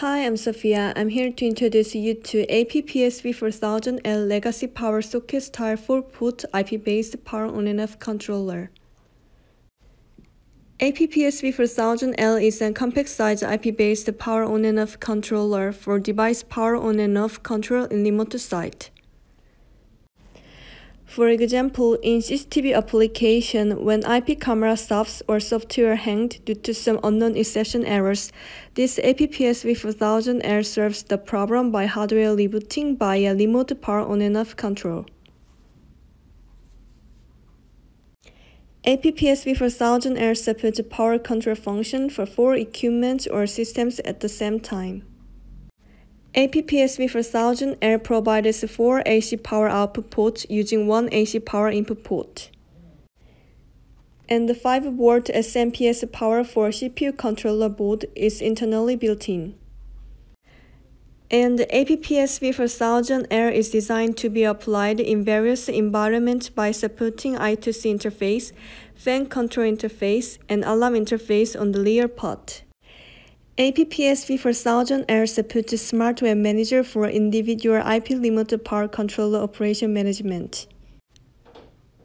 Hi, I'm Sophia. I'm here to introduce you to AP-PSB 4000L Legacy Power Socket Style 4-port IP-based power on and off controller. AP-PSB 4000L is a compact size IP-based power on and off controller for device power on and off control in remote site. For example, in CCTV application, when IP camera stops or software hanged due to some unknown exception errors, this AP-PSB 4000L solves the problem by hardware rebooting by a remote power on and off control. AP-PSB 4000L supports power control function for four equipment or systems at the same time. AP-PSB 4000L provides four AC power output ports using one AC power input port. And the 5V SMPS power for CPU controller board is internally built in. And the AP-PSB 4000L is designed to be applied in various environments by supporting I2C interface, fan control interface, and alarm interface on the rear part. AP-PSB 4000L supports Smart Web Manager for individual IP remote power controller operation management.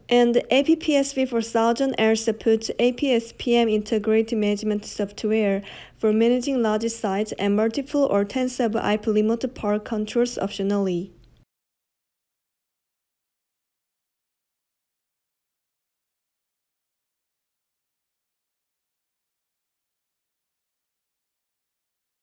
And AP-PSB 4000L supports APSPM integrated management software for managing large sites and multiple or tens of IP remote power controls optionally.